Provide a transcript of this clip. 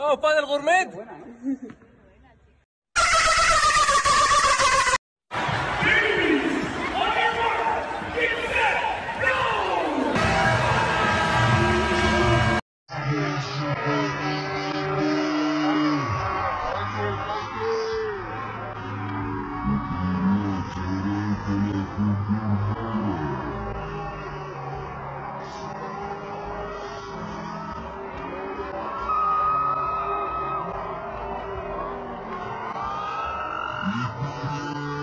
آه فاضل الغرميد Música